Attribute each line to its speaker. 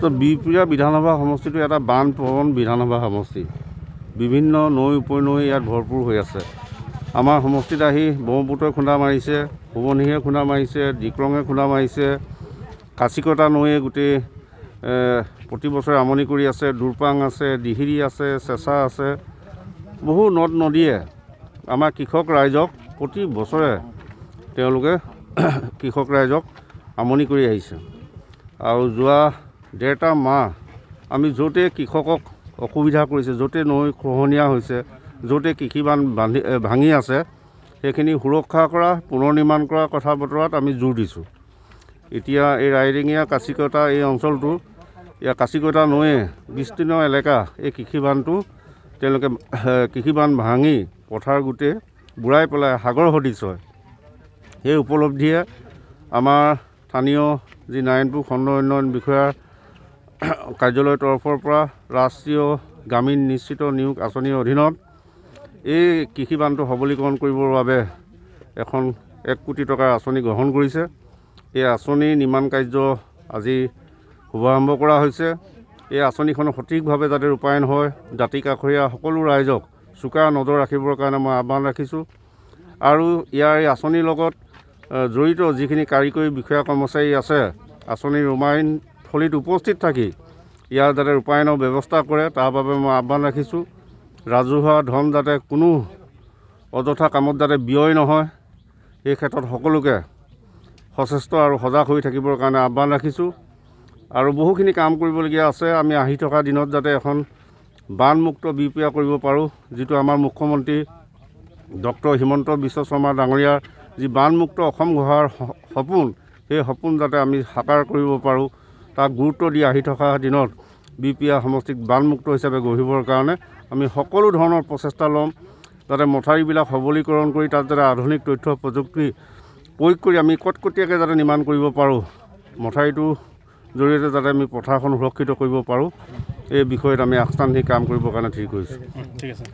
Speaker 1: তো বিহপুৰীয়া বিধানসভা সমষ্টিটো এটা বান বিধানসভা সমষ্টি। বিভিন্ন নৈ উপনৈ ইয়াত ভৰপূৰ হৈ আছে। আমাৰ সমষ্টিত আহি ব্ৰহ্মপুত্ৰই খুন্দা মাৰিছে সোৱণশিৰিয়ে খুন্দা মাৰিছে ডিক্ৰঙে খুন্দা মাৰিছে কাচিকটা নৈয়ে গোটেই প্ৰতি বছৰে আমনি কৰি আছে দুৰপাং আছে দিহিৰি আছে চেঁচা আছে। বহু নদ নদীয়ে আমাৰ কৃষক ৰাইজক প্ৰতি বছৰে তেওঁলোকে কৃষক ৰাইজক আমনি কৰি আহিছে। আৰু যোৱা ডেৰটা মাহ আমি য'তে কৃষকক অসুবিধা কৰিছে য'তে নৈ খহনীয়া হৈছে য'তে কৃষিবান বান্ধি ভাঙি আছে সেইখিনি সুৰক্ষা কৰা পুনৰ নিৰ্মাণ কৰা কথা বতৰাত আমি জোৰ দিছোঁ। এতিয়া এই ৰাইডিঙীয়া কাচিকটা এই অঞ্চলটো ইয়াৰ কাচিকটা নৈয়ে বিস্তীৰ্ণ এলেকা এই কৃষিবানটো তেওঁলোকে এ, কৃষিবান ভাঙি পথাৰ গোটেই বুঢ়াই পেলাই সাগৰ সদৃশ হয়। সেই উপলব্ধিয়ে আমাৰ স্থানীয় যি নাৰায়ণপুৰ খণ্ড উন্নয়ন বিষয়াৰ কাৰ্যালয়ৰ তৰফৰ পৰা ৰাষ্ট্ৰীয় গ্ৰামীণ নিশ্চিত নিয়োগ আঁচনিৰ অধীনত এই কৃষিবানটো সবলীকৰণ কৰিবৰ বাবে এখন এক কোটি টকাৰ আঁচনি গ্ৰহণ কৰিছে। এই আঁচনিৰ নিৰ্মাণ কাৰ্য আজি শুভাৰম্ভ কৰা হৈছে। এই আঁচনিখন সঠিকভাৱে যাতে ৰূপায়ণ হয় দাঁতি কাষৰীয়া সকলো ৰাইজক চোকা নজৰ ৰাখিবৰ কাৰণে মই আহ্বান ৰাখিছোঁ। আৰু ইয়াৰ এই আঁচনিৰ লগত জড়িত যিখিনি কাৰিকৰী বিষয়া কৰ্মচাৰী আছে আঁচনিৰ ৰূপায়ণ থলীত উপস্থিত থাকি ইয়াৰ যাতে ৰূপায়ণৰ ব্যৱস্থা কৰে তাৰ বাবে মই আহ্বান ৰাখিছোঁ। ৰাজহুৱা ধন যাতে কোনো অযথা কামত যাতে ব্যয় নহয় এই ক্ষেত্ৰত সকলোকে সচেষ্ট আৰু সজাগ হৈ থাকিবৰ কাৰণে আহ্বান ৰাখিছোঁ। আৰু বহুখিনি কাম কৰিবলগীয়া আছে। আমি আহি থকা দিনত যাতে এখন বানমুক্ত বিপিয়া কৰিব পাৰোঁ যিটো আমাৰ মুখ্যমন্ত্ৰী ডক্টৰ হিমন্ত বিশ্ব শৰ্মা ডাঙৰীয়াৰ যি বানমুক্ত অসম গঢ়াৰ সপোন সেই সপোন যাতে আমি সাকাৰ কৰিব পাৰোঁ। তাক গুৰুত্ব দি আহি থকা দিনত বি পি আৰ সমষ্টিক বানমুক্ত হিচাপে গঢ়িবৰ কাৰণে আমি সকলো ধৰণৰ প্ৰচেষ্টা ল'ম। যাতে মথাউৰিবিলাক সবলীকৰণ কৰি তাত যাতে আধুনিক তথ্য প্ৰযুক্তি প্ৰয়োগ কৰি আমি কটকটীয়াকৈ যাতে নিৰ্মাণ কৰিব পাৰোঁ। মথাউৰিটোৰ জৰিয়তে যাতে আমি পথাৰখন সুৰক্ষিত কৰিব পাৰোঁ। এই বিষয়ত আমি আগস্থান দি কাম কৰিবৰ কাৰণে ঠিক কৰিছোঁ।
Speaker 2: ঠিক আছে।